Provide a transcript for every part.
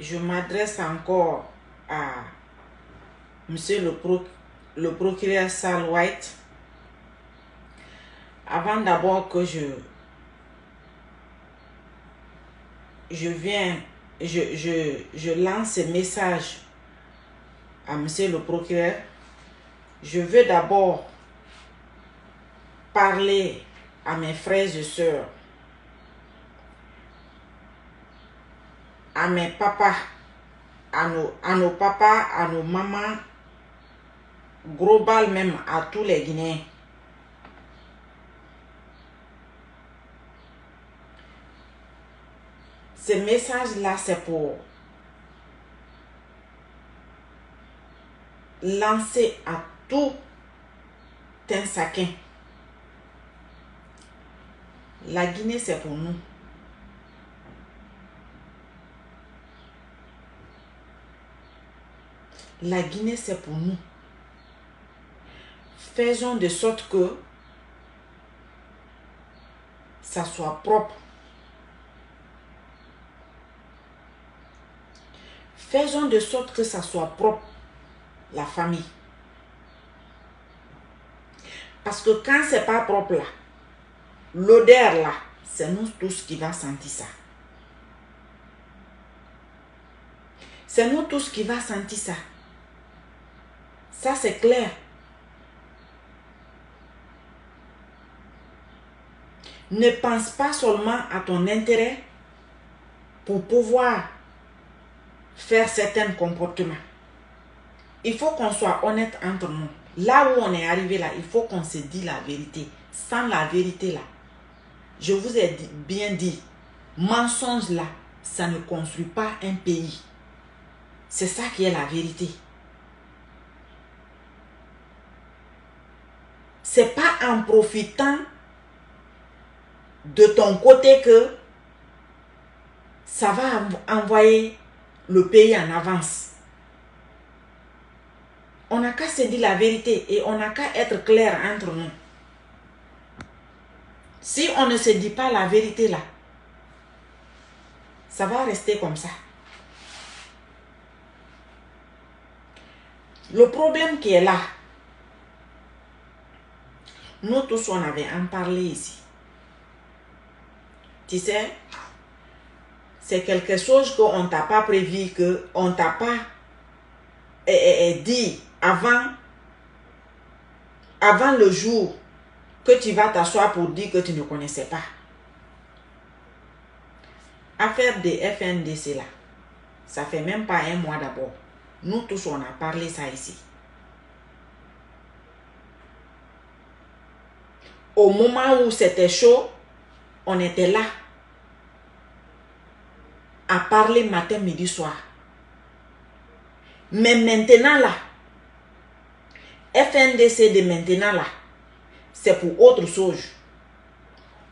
je m'adresse encore à Monsieur le, le procureur Sal White. Avant d'abord que je, je viens, je, je, je lance ce message à Monsieur le procureur, je veux d'abord parler à mes frères et sœurs à mes papas, à nos, à nos papas, à nos mamans, global même à tous les Guinéens. Ce message-là, c'est pour lancer à tout un saquin. La Guinée, c'est pour nous. La Guinée, c'est pour nous. Faisons de sorte que ça soit propre. Faisons de sorte que ça soit propre, la famille. Parce que quand c'est pas propre là, l'odeur là, c'est nous tous qui va sentir ça. C'est nous tous qui va sentir ça. Ça, c'est clair. Ne pense pas seulement à ton intérêt pour pouvoir faire certains comportements. Il faut qu'on soit honnête entre nous. Là où on est arrivé là, il faut qu'on se dise la vérité. Sans la vérité là, je vous ai bien dit, mensonge là, ça ne construit pas un pays. C'est ça qui est la vérité. C'est pas en profitant de ton côté que ça va envoyer le pays en avance. On n'a qu'à se dire la vérité et on n'a qu'à être clair entre nous. Si on ne se dit pas la vérité là, ça va rester comme ça. Le problème qui est là, nous tous, on avait en parlé ici. Tu sais, c'est quelque chose qu'on ne t'a pas prévu, qu'on ne t'a pas eh, eh, eh, dit avant, avant le jour que tu vas t'asseoir pour dire que tu ne connaissais pas. Affaire des FNDC là, ça fait même pas un mois d'abord. Nous tous, on a parlé ça ici. Au moment où c'était chaud, on était là à parler matin, midi, soir. Mais maintenant là, FNDC de maintenant là, c'est pour autre chose.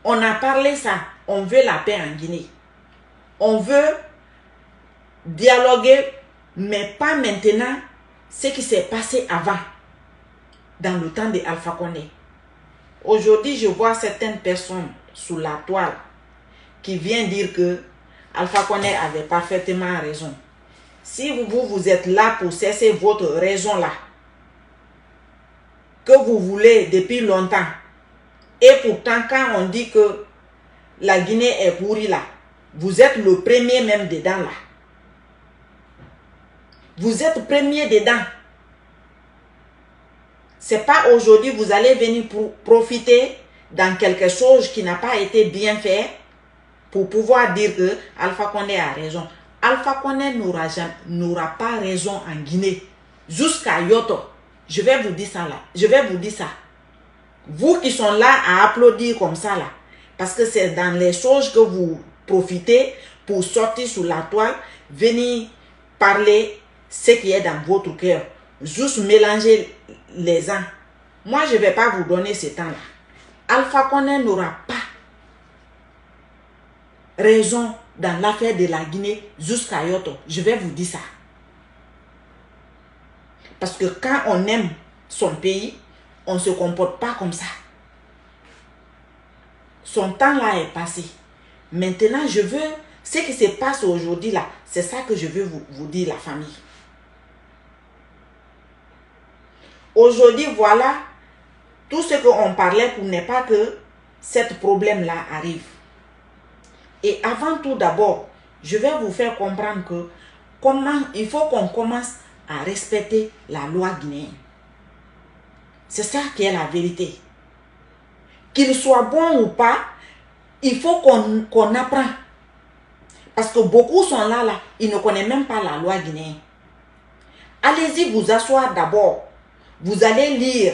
On a parlé ça, on veut la paix en Guinée. On veut dialoguer, mais pas maintenant ce qui s'est passé avant, dans le temps de Alpha Condé. Aujourd'hui, je vois certaines personnes sous la toile qui viennent dire que Alpha Condé avait parfaitement raison. Si vous, vous êtes là pour cesser votre raison là, que vous voulez depuis longtemps, et pourtant quand on dit que la Guinée est pourrie là, vous êtes le premier même dedans là. Vous êtes premier dedans. C'est pas aujourd'hui vous allez venir pour profiter dans quelque chose qui n'a pas été bien fait pour pouvoir dire que Alpha Condé a raison. Alpha Condé n'aura pas raison en Guinée. Jusqu'à Yoto. Je vais vous dire ça là. Je vais vous dire ça. Vous qui sont là à applaudir comme ça là. Parce que c'est dans les choses que vous profitez pour sortir sur la toile, venir parler ce qui est dans votre cœur. Juste mélanger les ans. Moi, je ne vais pas vous donner ce temps-là. Alpha Condé n'aura pas raison dans l'affaire de la Guinée jusqu'à Yoto. Je vais vous dire ça. Parce que quand on aime son pays, on ne se comporte pas comme ça. Son temps là est passé. Maintenant, je veux Ce qui se passe aujourd'hui là, c'est ça que je veux vous, vous dire, la famille. Aujourd'hui, voilà tout ce qu'on parlait pour ne pas que ce problème-là arrive. Et avant tout d'abord, je vais vous faire comprendre que comment il faut qu'on commence à respecter la loi guinéenne. C'est ça qui est la vérité. Qu'il soit bon ou pas, il faut qu'on apprend. Parce que beaucoup sont là, là, ils ne connaissent même pas la loi guinéenne. Allez-y vous asseoir d'abord. Vous allez lire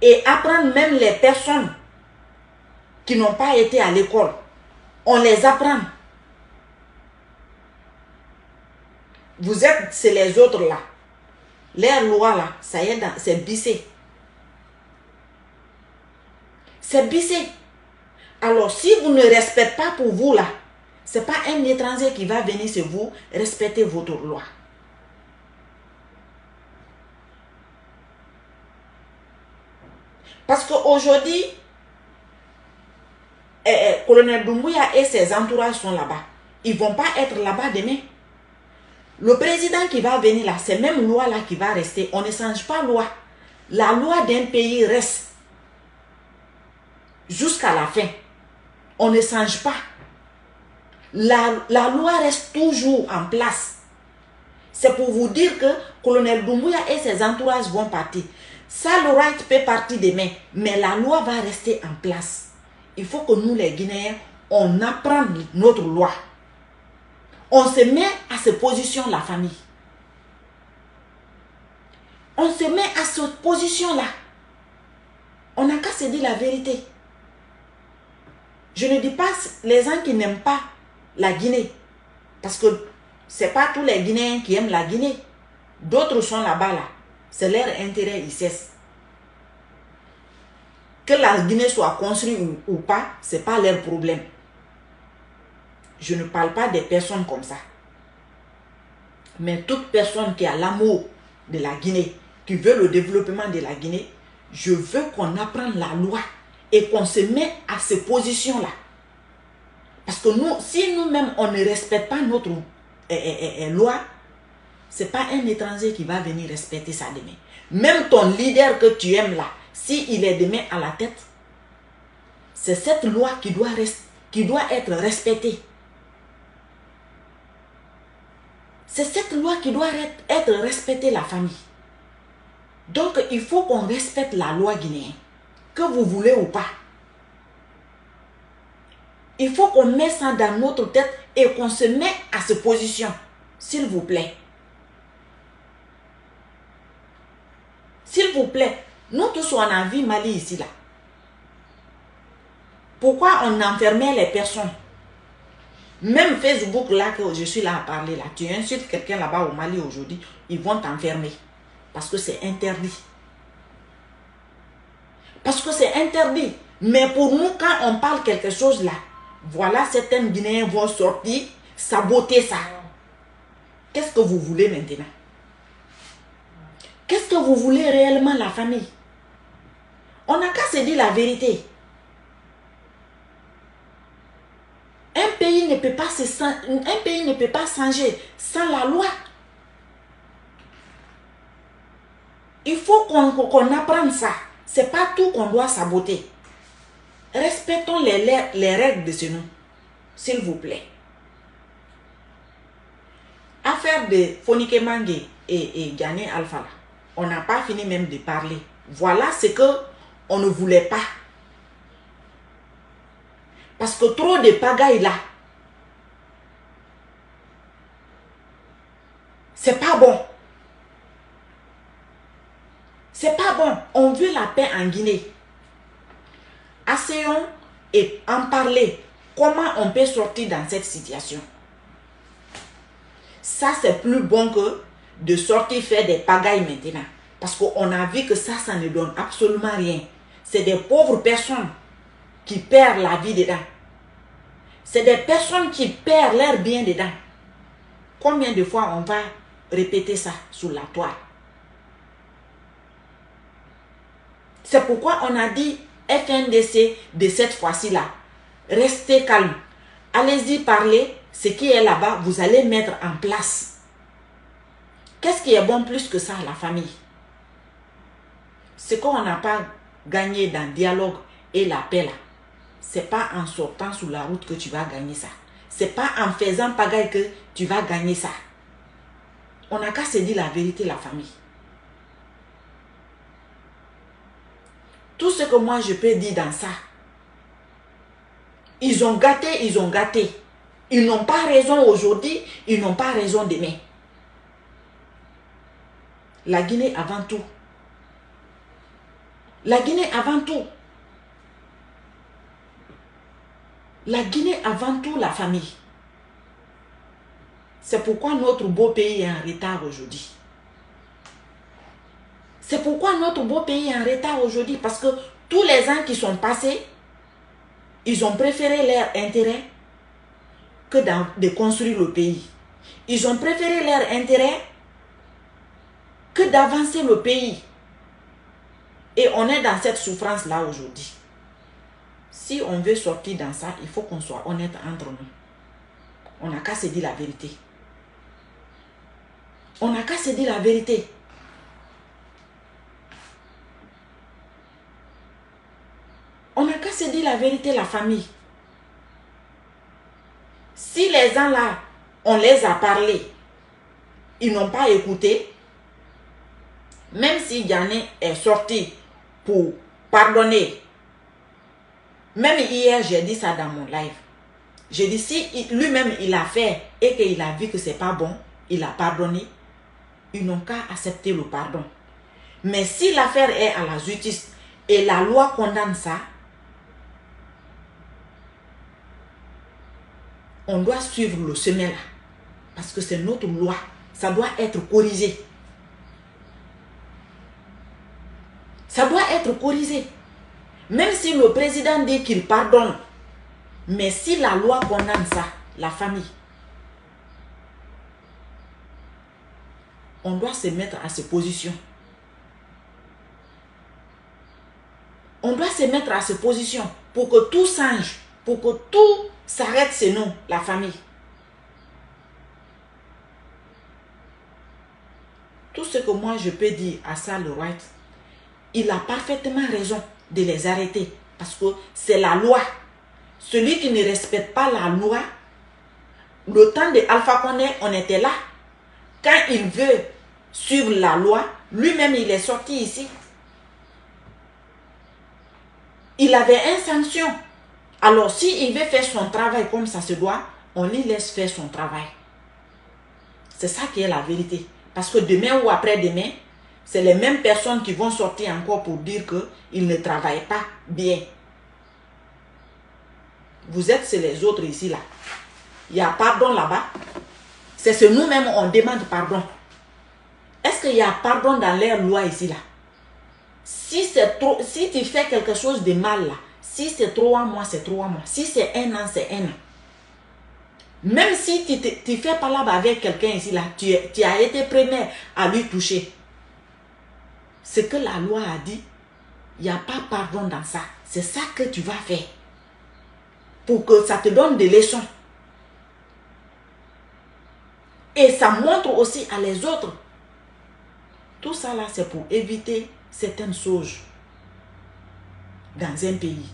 et apprendre même les personnes qui n'ont pas été à l'école. On les apprend. Vous êtes, c'est les autres là. Leur loi là, ça y est, c'est bissé. C'est bissé. Alors, si vous ne respectez pas pour vous là, ce n'est pas un étranger qui va venir chez vous respecter votre loi. Parce qu'aujourd'hui, eh, eh, colonel Doumbouya et ses entourages sont là-bas. Ils ne vont pas être là-bas demain. Le président qui va venir là, c'est même loi là qui va rester. On ne change pas loi. La loi d'un pays reste jusqu'à la fin. On ne change pas. La, la loi reste toujours en place. C'est pour vous dire que colonel Doumbouya et ses entourages vont partir. Ça, right peut partir demain, mais la loi va rester en place. Il faut que nous, les Guinéens, on apprenne notre loi. On se met à cette position, la famille. On se met à cette position-là. On n'a qu'à se dire la vérité. Je ne dis pas les gens qui n'aiment pas la Guinée. Parce que ce n'est pas tous les Guinéens qui aiment la Guinée. D'autres sont là-bas, là. C'est leur intérêt, ils cessent. Que la Guinée soit construite ou, pas, ce n'est pas leur problème. Je ne parle pas des personnes comme ça. Mais toute personne qui a l'amour de la Guinée, qui veut le développement de la Guinée, je veux qu'on apprenne la loi et qu'on se met à ces positions-là. Parce que nous, si nous-mêmes, on ne respecte pas notre eh, eh, eh, loi, n'est pas un étranger qui va venir respecter ça demain. Même ton leader que tu aimes là, s'il il est demain à la tête, c'est cette loi qui doit, qui doit être respectée. C'est cette loi qui doit être respectée, la famille. Donc, il faut qu'on respecte la loi guinéenne, que vous voulez ou pas. Il faut qu'on mette ça dans notre tête et qu'on se met à cette position, s'il vous plaît. S'il vous plaît, nous tous on a vu Mali ici là. Pourquoi on enfermait les personnes? Même Facebook là que je suis là à parler là, tu insultes quelqu'un là-bas au Mali aujourd'hui, ils vont t'enfermer. Parce que c'est interdit. Parce que c'est interdit. Mais pour nous, quand on parle quelque chose là, voilà, certains Guinéens vont sortir, saboter ça. Qu'est-ce que vous voulez maintenant? Qu'est-ce que vous voulez réellement la famille? On n'a qu'à se dire la vérité. Un pays ne peut pas se un pays ne peut pas changer sans la loi. Il faut qu'on apprenne ça. C'est pas tout qu'on doit saboter. Respectons les, les, règles de ce nom, s'il vous plaît. Affaire de Fonike Mange et, et Alpha on n'a pas fini même de parler. Voilà ce que on ne voulait pas. Parce que trop de pagaille là. C'est pas bon. C'est pas bon. On veut la paix en Guinée. Asseyons et en parler. Comment on peut sortir dans cette situation? Ça, c'est plus bon que de sortir faire des pagailles maintenant. Parce qu'on a vu que ça, ça ne donne absolument rien. C'est des pauvres personnes qui perdent la vie dedans. C'est des personnes qui perdent leur bien dedans. Combien de fois on va répéter ça sous la toile? C'est pourquoi on a dit FNDC de cette fois-ci là. Restez calme. allez-y parler. Ce qui est là-bas, vous allez mettre en place. Qu'est-ce qui est bon plus que ça, la famille? Ce qu'on n'a pas gagné dans le dialogue et la paix là, c'est pas en sortant sur la route que tu vas gagner ça. C'est pas en faisant pagaille que tu vas gagner ça. On n'a qu'à se dire la vérité, la famille. Tout ce que moi je peux dire dans ça, ils ont gâté, ils ont gâté. Ils n'ont pas raison aujourd'hui, ils n'ont pas raison demain. La Guinée avant tout. La Guinée avant tout. La Guinée avant tout, la famille. C'est pourquoi notre beau pays est en retard aujourd'hui. C'est pourquoi notre beau pays est en retard aujourd'hui. Parce que tous les ans qui sont passés, ils ont préféré leur intérêt que de construire le pays. Ils ont préféré leur intérêt que d'avancer le pays. Et on est dans cette souffrance-là aujourd'hui. Si on veut sortir dans ça, il faut qu'on soit honnête entre nous. On n'a qu'à se dire la vérité. On n'a qu'à se dire la vérité. On n'a qu'à se dire la vérité, la famille. Si les gens là, on les a parlé, ils n'ont pas écouté, même si Yanné est sorti pour pardonner, même hier, j'ai dit ça dans mon live. J'ai dit, si lui-même il a fait et qu'il a vu que c'est pas bon, il a pardonné, ils n'ont qu'à accepter le pardon. Mais si l'affaire est à la justice et la loi condamne ça, on doit suivre le chemin là. Parce que c'est notre loi. Ça doit être corrigé. Ça doit être corrigé. Même si le président dit qu'il pardonne, mais si la loi condamne ça, la famille, on doit se mettre à ces positions. On doit se mettre à ces positions pour que tout change, pour que tout s'arrête nous, la famille. Tout ce que moi je peux dire à Sal White, il a parfaitement raison de les arrêter parce que c'est la loi. Celui qui ne respecte pas la loi, le temps de Alpha Condé, on était là. Quand il veut suivre la loi, lui-même il est sorti ici. Il avait une sanction. Alors s'il veut faire son travail comme ça se doit, on lui laisse faire son travail. C'est ça qui est la vérité. Parce que demain ou après-demain, c'est les mêmes personnes qui vont sortir encore pour dire qu'ils ne travaillent pas bien. Vous êtes c'est les autres ici, là. Il y a pardon là-bas. C'est ce nous-mêmes, on demande pardon. Est-ce qu'il y a pardon dans leur loi ici, là? Si, trop, si tu fais quelque chose de mal, là, si c'est trois mois, c'est trois mois. Si c'est un an, c'est un an. Même si tu, tu fais pas là avec quelqu'un ici, là, tu, tu as été premier à lui toucher ce que la loi a dit, il n'y a pas pardon dans ça. C'est ça que tu vas faire. Pour que ça te donne des leçons. Et ça montre aussi à les autres. Tout ça là, c'est pour éviter certaines choses dans un pays.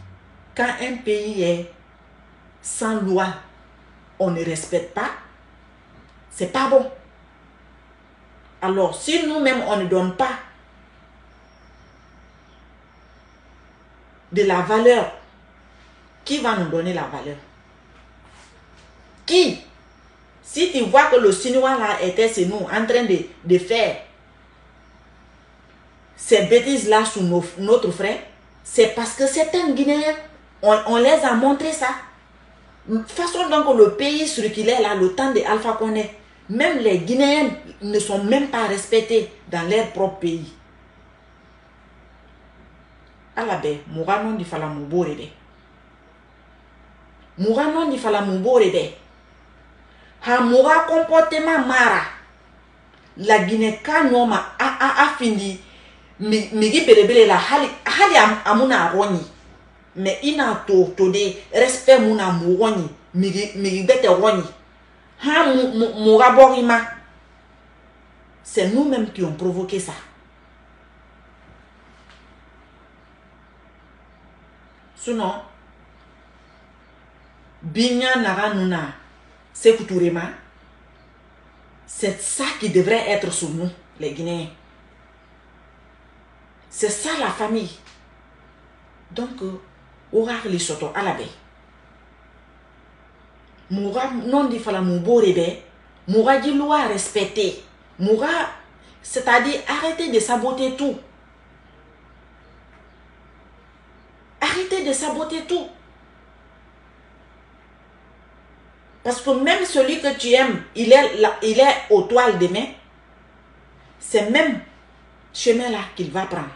Quand un pays est sans loi, on ne respecte pas, c'est pas bon. Alors, si nous-mêmes, on ne donne pas de la valeur, qui va nous donner la valeur? Qui? Si tu vois que le Chinois là était chez nous en train de, de faire ces bêtises-là sur notre frère, c'est parce que certains Guinéens, on, on, les a montré ça. Façon donc le pays sur qu'il est là, le temps de Alpha Condé, même les Guinéens ne sont même pas respectés dans leur propre pays. Ala bɛ muga nɔ di fala mu bore bɛ muga nɔ di fala mu bore bɛ ha comportement mara. Laginɛka nɔ ma a a a findi migi belebele la hali hali a rɔ ɲi mɛ i n'a to to de respect mun na migi bete woni ha mugaborima c'est nous-mêmes qui ont provoqué ça binya naga nuna sekuturema c'est ça qui devrait être sur nous les Guinéens. C'est ça la famille. Donc oga les soto alabe muga non di fala mu bore be muga di loi respecter muga c'est-à-dire arrêtez de saboter tout arrêtez de saboter tout parce que même celui que tu aimes il est là, il est aux toiles de main c'est même chemin là qu'il va prendre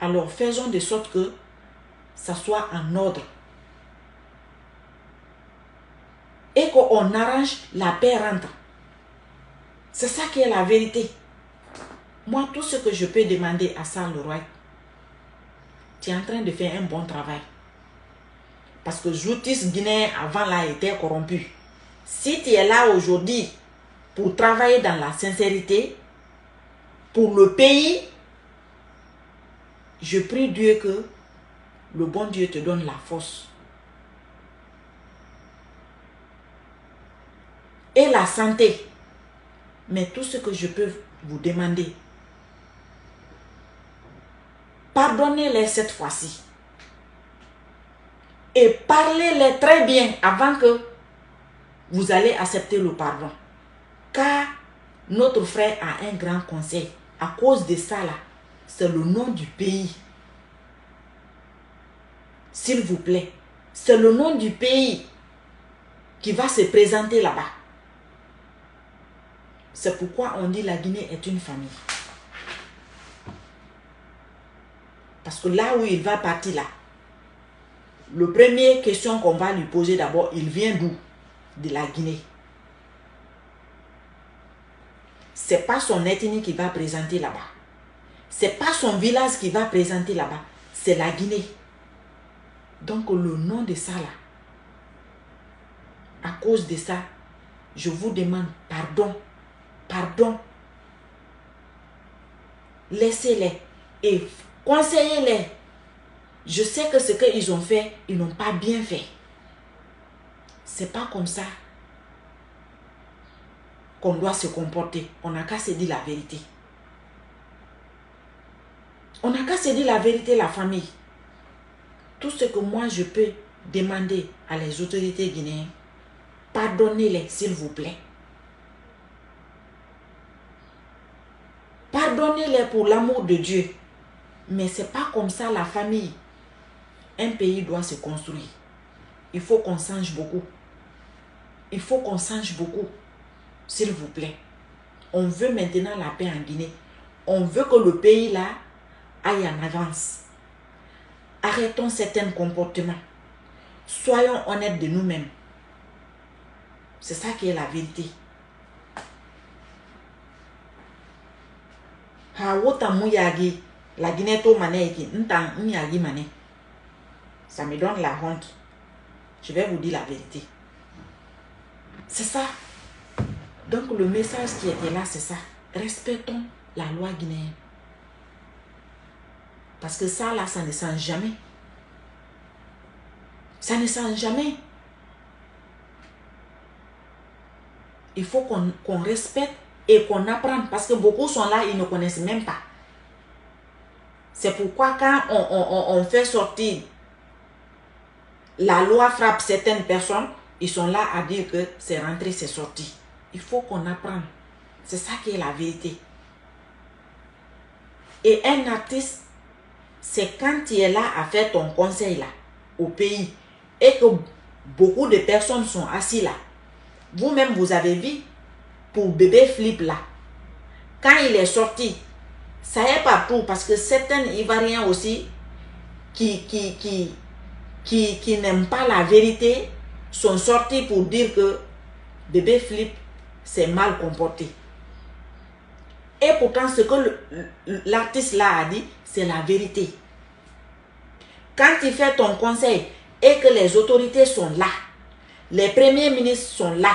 alors faisons de sorte que ça soit en ordre. Et qu'on arrange la paix rentre. C'est ça qui est la vérité. Moi, tout ce que je peux demander à Saint Leroy, tu es en train de faire un bon travail. Parce que Joutis Guinée avant là était corrompu. Si tu es là aujourd'hui pour travailler dans la sincérité, pour le pays, je prie Dieu que le bon Dieu te donne la force. Et la santé. Mais tout ce que je peux vous demander, pardonnez-les cette fois-ci. Et parlez-les très bien avant que vous allez accepter le pardon. Car notre frère a un grand conseil. À cause de ça, là, c'est le nom du pays s'il vous plaît. C'est le nom du pays qui va se présenter là-bas. C'est pourquoi on dit la Guinée est une famille. Parce que là où il va partir là, le premier question qu'on va lui poser d'abord, il vient d'où? De la Guinée. C'est pas son ethnie qui va présenter là-bas. C'est pas son village qui va présenter là-bas. C'est la Guinée. Donc le nom de ça là, à cause de ça, je vous demande pardon, pardon. Laissez-les et conseillez-les. Je sais que ce qu'ils ont fait, ils n'ont pas bien fait. C'est pas comme ça qu'on doit se comporter. On n'a qu'à se dire la vérité. On n'a qu'à se dire la vérité, la famille tout ce que moi je peux demander à les autorités guinéennes, pardonnez-les s'il vous plaît. Pardonnez-les pour l'amour de Dieu. Mais ce n'est pas comme ça la famille. Un pays doit se construire. Il faut qu'on change beaucoup. Il faut qu'on change beaucoup. S'il vous plaît. On veut maintenant la paix en Guinée. On veut que le pays là aille en avance. Arrêtons certains comportements. Soyons honnêtes de nous-mêmes. C'est ça qui est la vérité. La Guinée to maneki ntang miyagi mané. Ça me donne la honte. Je vais vous dire la vérité. C'est ça. Donc le message qui était là, c'est ça. Respectons la loi guinéenne. Parce que ça, là, ça ne sent jamais. Ça ne sent jamais. Il faut qu'on respecte et qu'on apprenne. Parce que beaucoup sont là, ils ne connaissent même pas. C'est pourquoi quand on, fait sortir la loi frappe certaines personnes, ils sont là à dire que c'est rentré, c'est sorti. Il faut qu'on apprenne. C'est ça qui est la vérité. Et un artiste c'est quand tu es là à faire ton conseil là, au pays, et que beaucoup de personnes sont assis là. Vous-même, vous avez vu, pour bébé Flip là, quand il est sorti, ça est partout, parce que certains Ivoiriens aussi, qui, qui, qui n'aiment pas la vérité, sont sortis pour dire que bébé Flip s'est mal comporté. Et pourtant, ce que l'artiste là a dit, c'est la vérité. Quand tu fais ton conseil et que les autorités sont là, Les premiers ministres sont là.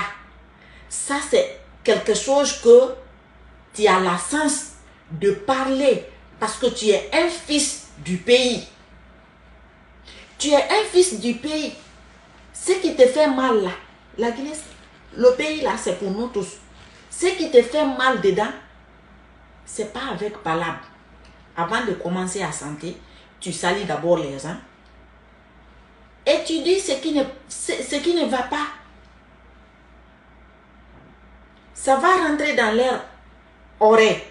Ça, c'est quelque chose que tu as la sens de parler parce que tu es un fils du pays. Tu es un fils du pays. Ce qui te fait mal là, la Guinée, le pays là, c'est pour nous tous. Ce qui te fait mal dedans, c'est pas avec palabre. Avant de commencer à santé, tu salis d'abord les gens. Et tu dis ce qui ne, ce qui ne va pas. Ça va rentrer dans l'air oreille.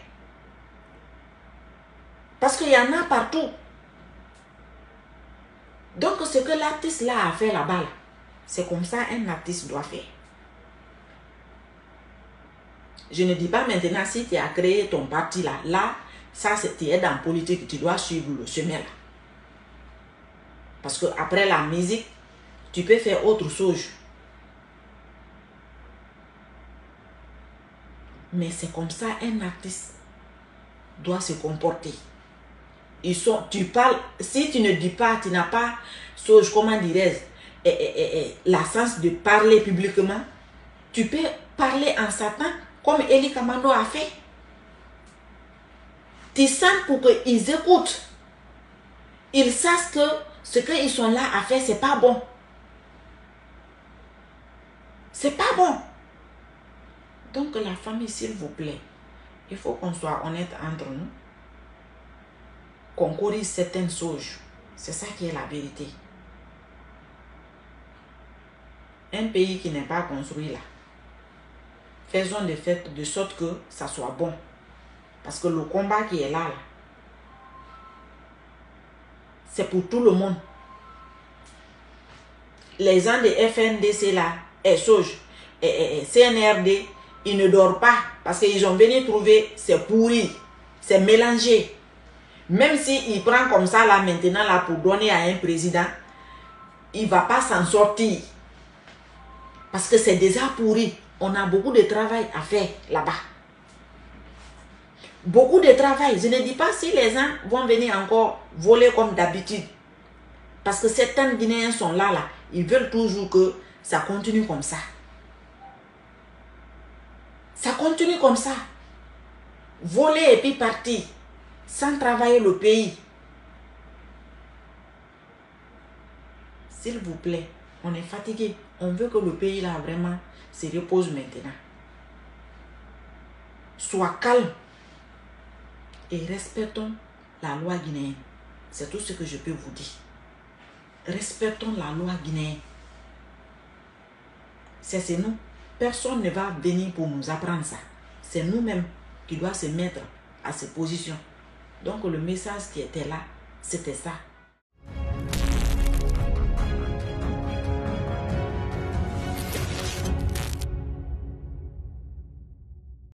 Parce qu'il y en a partout. Donc, ce que l'artiste là a fait là-bas, c'est comme ça un artiste doit faire. Je ne dis pas maintenant si tu as créé ton parti là. Là, ça, tu es dans politique, tu dois suivre le chemin là. Parce que après la musique, tu peux faire autre chose. Mais c'est comme ça un artiste doit se comporter. Ils sont, tu parles, si tu ne dis pas, tu n'as pas, comment dirais-je, la sens de parler publiquement, tu peux parler en Satan comme Eli Kamando a fait. Tu sens pour qu'ils écoutent. Ils savent que ce qu'ils sont là à faire, c'est pas bon. C'est pas bon. Donc la famille, s'il vous plaît, il faut qu'on soit honnête entre nous. Qu'on corrige certaines choses. C'est ça qui est la vérité. Un pays qui n'est pas construit là, faisons de fait de sorte que ça soit bon. Parce que le combat qui est là, là c'est pour tout le monde. Les gens de FNDC là, et SOJ, et, CNRD, ils ne dorment pas parce qu'ils ont venu trouver c'est pourri, c'est mélangé. Même s'il il prend comme ça là maintenant là pour donner à un président, il ne va pas s'en sortir. Parce que c'est déjà pourri. On a beaucoup de travail à faire là-bas. Beaucoup de travail. Je ne dis pas si les gens vont venir encore voler comme d'habitude. Parce que certains Guinéens sont là, là. Ils veulent toujours que ça continue comme ça. Ça continue comme ça. Voler et puis partir. Sans travailler le pays. S'il vous plaît, on est fatigué. On veut que le pays là vraiment se repose maintenant. Sois calme et respectons la loi guinéenne. C'est tout ce que je peux vous dire. Respectons la loi guinéenne. C'est nous. Personne ne va venir pour nous apprendre ça. C'est nous-mêmes qui doivent se mettre à ces positions. Donc le message qui était là, c'était ça.